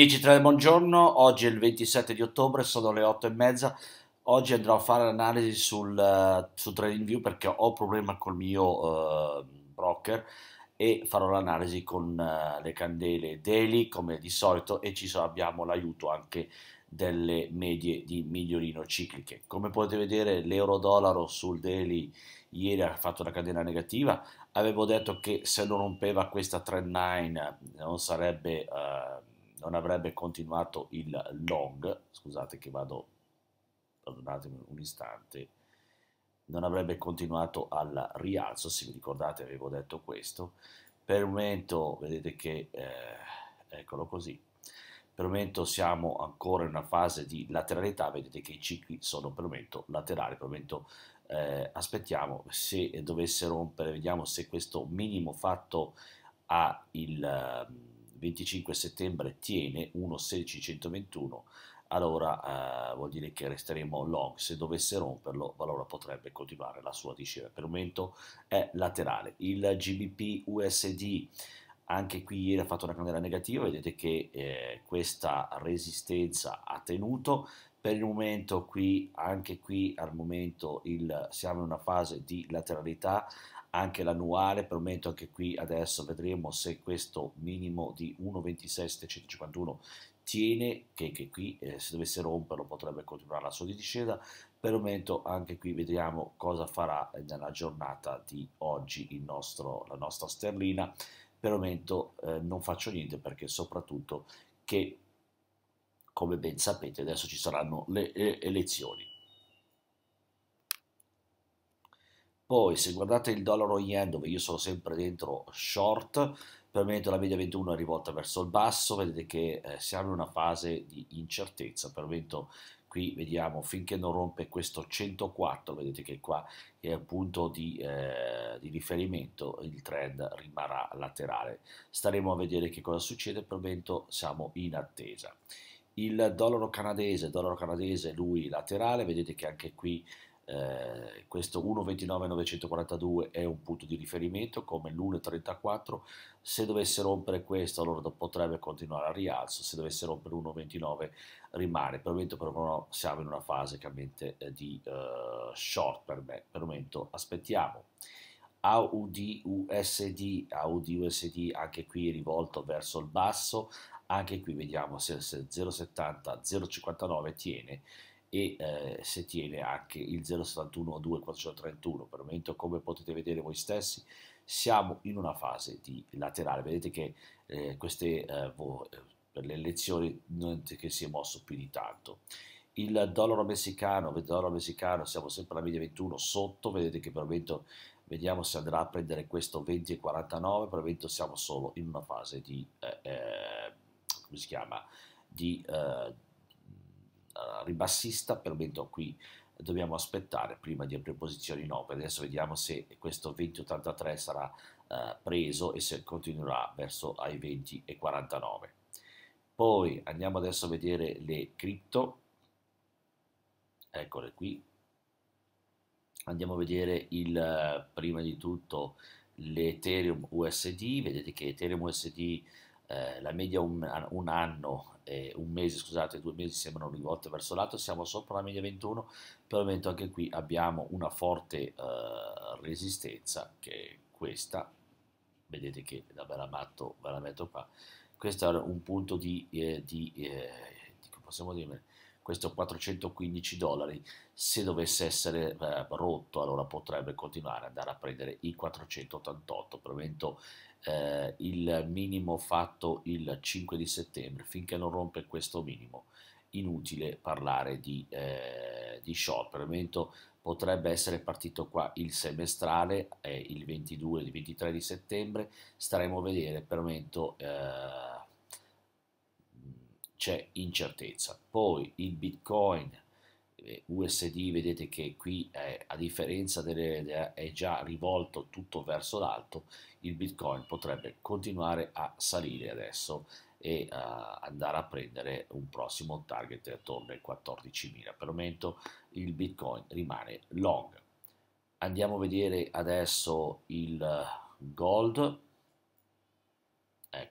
Amici, buongiorno, oggi è il 27 di ottobre, sono le 8 e mezza, oggi andrò a fare l'analisi sul, uh, su TradingView perché ho un problema col mio uh, broker e farò l'analisi con uh, le candele daily come di solito e ci so, abbiamo l'aiuto anche delle medie di migliorino cicliche. Come potete vedere l'euro-dollaro sul daily ieri ha fatto una candela negativa, avevo detto che se non rompeva questa trend line non sarebbe non avrebbe continuato il long, scusate che vado, perdonatemi un istante, non avrebbe continuato al rialzo, se vi ricordate avevo detto questo, per il momento vedete che, eh, eccolo così, per il momento siamo ancora in una fase di lateralità, vedete che i cicli sono per il momento laterali, per il momento eh, aspettiamo se dovesse rompere, vediamo se questo minimo fatto ha il 25 settembre tiene 1,16121 allora eh, vuol dire che resteremo long, se dovesse romperlo allora potrebbe continuare la sua discesa, per il momento è laterale. Il GBP USD anche qui ieri ha fatto una candela negativa, vedete che eh, questa resistenza ha tenuto, per il momento qui, anche qui al momento il, siamo in una fase di lateralità, anche l'annuale, momento anche qui adesso vedremo se questo minimo di 1,26751 tiene, che, che qui eh, se dovesse romperlo potrebbe continuare la sua discesa, per il momento anche qui vediamo cosa farà nella giornata di oggi nostro, la nostra sterlina, per il momento eh, non faccio niente perché soprattutto che come ben sapete adesso ci saranno le, le elezioni Poi se guardate il dollaro yen dove io sono sempre dentro short, per il la media 21 è rivolta verso il basso, vedete che eh, siamo in una fase di incertezza, per il momento qui vediamo finché non rompe questo 104, vedete che qua è un punto di, eh, di riferimento, il trend rimarrà laterale. Staremo a vedere che cosa succede, per il momento siamo in attesa. Il dollaro canadese, dollaro canadese lui laterale, vedete che anche qui eh, questo 1,29942 è un punto di riferimento come l'1,34 se dovesse rompere questo allora potrebbe continuare a rialzo. Se dovesse rompere 1,29 rimane. Per il momento però siamo in una fase chiaramente eh, di uh, short per me. Per il momento aspettiamo. AUD USD AUD USD anche qui rivolto verso il basso. Anche qui vediamo se 0,70 0,59 tiene e eh, se tiene anche il 071 2431 per il momento come potete vedere voi stessi siamo in una fase di laterale. Vedete che eh, queste eh, per le elezioni non è che si è mosso più di tanto. Il dollaro messicano il dollaro messicano siamo sempre alla media 21 sotto vedete che per il momento vediamo se andrà a prendere questo 20 e 49 per il momento siamo solo in una fase di eh, eh, come si chiama? Di eh, ribassista, per momento qui dobbiamo aspettare prima di aprire posizioni in opera. Adesso vediamo se questo 2083 sarà uh, preso e se continuerà verso ai 20 e 49. Poi andiamo adesso a vedere le cripto, eccole qui. Andiamo a vedere il, prima di tutto l'Ethereum USD, vedete che Ethereum USD eh, la media un, un anno, eh, un mese, scusate, due mesi sembrano rivolte verso l'alto, siamo sopra la media 21, per il momento anche qui abbiamo una forte eh, resistenza che è questa, vedete che ve la, metto, ve la metto qua, questo è un punto di, eh, di, eh, di possiamo dire, questo 415 dollari, se dovesse essere eh, rotto allora potrebbe continuare ad andare a prendere i 488, per il momento eh, il minimo fatto il 5 di settembre, finché non rompe questo minimo inutile parlare di, eh, di short, momento potrebbe essere partito qua il semestrale, è il 22 il 23 di settembre, staremo a vedere momento eh, c'è incertezza. Poi il Bitcoin eh, USD, vedete che qui è, a differenza delle, è già rivolto tutto verso l'alto, il Bitcoin potrebbe continuare a salire adesso e uh, andare a prendere un prossimo target attorno ai 14.000. Per il momento il Bitcoin rimane long. Andiamo a vedere adesso il gold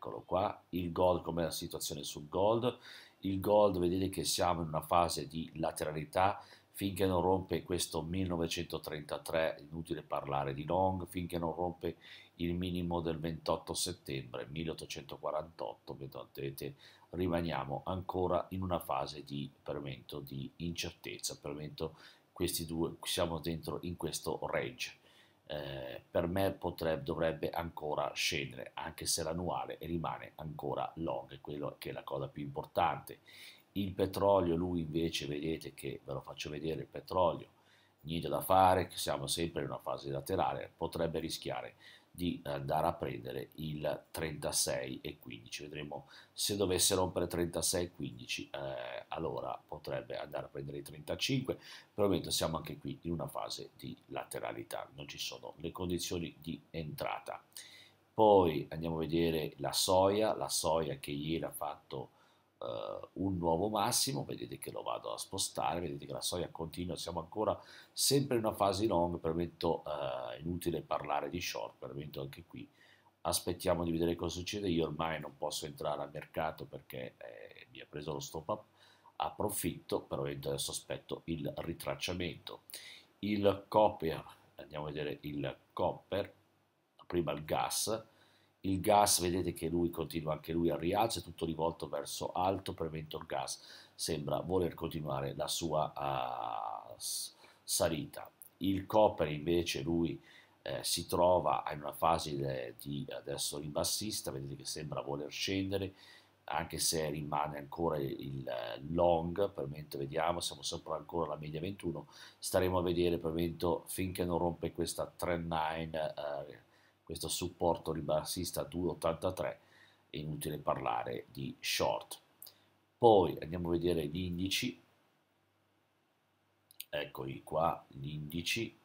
eccolo qua, il gold, com'è la situazione sul gold, il gold vedete che siamo in una fase di lateralità, finché non rompe questo 1933, inutile parlare di long, finché non rompe il minimo del 28 settembre 1848, vedete, rimaniamo ancora in una fase di, per di incertezza, per questi due, siamo dentro in questo range eh, per me potrebbe, dovrebbe ancora scendere, anche se l'annuale rimane ancora long, quello che è la cosa più importante. Il petrolio, lui invece, vedete che, ve lo faccio vedere, il petrolio, niente da fare, siamo sempre in una fase laterale, potrebbe rischiare di andare a prendere il 36 e 15. Vedremo se dovesse rompere 36 e 15, eh, allora potrebbe andare a prendere i 35. Per il momento siamo anche qui in una fase di lateralità, non ci sono le condizioni di entrata. Poi andiamo a vedere la soia, la soia che ieri ha fatto uh, un nuovo massimo, vedete che lo vado a spostare, vedete che la soia continua, siamo ancora sempre in una fase long, per momento uh, inutile parlare di short, per anche qui aspettiamo di vedere cosa succede, io ormai non posso entrare al mercato perché eh, mi ha preso lo stop up a profitto, però adesso aspetto il ritracciamento. Il copper, andiamo a vedere il copper, prima il gas, il gas vedete che lui continua anche lui a rialzo, è tutto rivolto verso alto, il gas sembra voler continuare la sua uh, salita. Il copper invece lui eh, si trova in una fase di adesso ribassista, vedete che sembra voler scendere, anche se rimane ancora il long, per momento vediamo, siamo sempre ancora alla media 21, staremo a vedere per momento finché non rompe questa trend line eh, questo supporto ribassista 2,83 è inutile parlare di short. Poi andiamo a vedere gli indici, eccoli qua gli indici,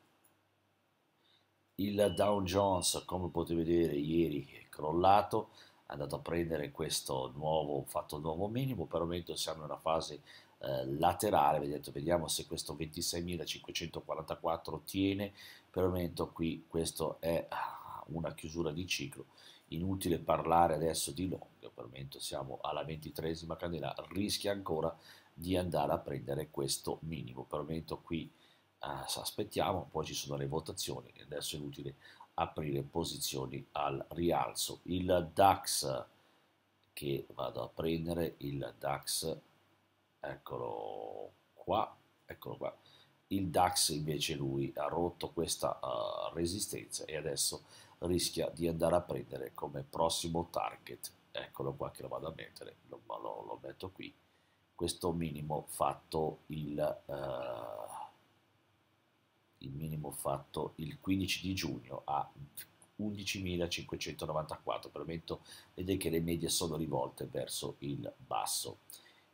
il Dow Jones come potete vedere ieri è crollato, è andato a prendere questo nuovo, fatto nuovo minimo, per il momento siamo in una fase eh, laterale, vedete, vediamo se questo 26.544 tiene, per il momento qui questo è una chiusura di ciclo. Inutile parlare adesso di long, per momento siamo alla ventitresima candela, rischia ancora di andare a prendere questo minimo. Per momento qui eh, aspettiamo, poi ci sono le votazioni, adesso è inutile aprire posizioni al rialzo. Il DAX che vado a prendere, il DAX, eccolo qua, eccolo qua. Il DAX invece lui ha rotto questa uh, resistenza e adesso rischia di andare a prendere come prossimo target, eccolo qua che lo vado a mettere, lo, lo, lo metto qui, questo minimo fatto il, uh, il minimo fatto il 15 di giugno a 11.594, per il momento vedete che le medie sono rivolte verso il basso.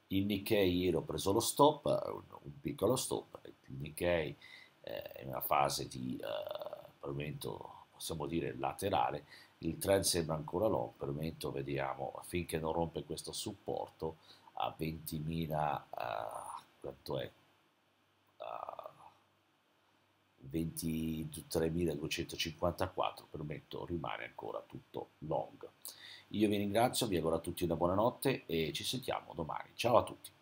Il Nikkei ieri ho preso lo stop, un, un piccolo stop, il Nikkei eh, è in una fase di, uh, il momento possiamo dire laterale, il trend sembra ancora long, per il momento vediamo finché non rompe questo supporto a 20.000, uh, quanto è? Uh, 23.254, per il momento rimane ancora tutto long. Io vi ringrazio, vi auguro a tutti una buona notte e ci sentiamo domani. Ciao a tutti.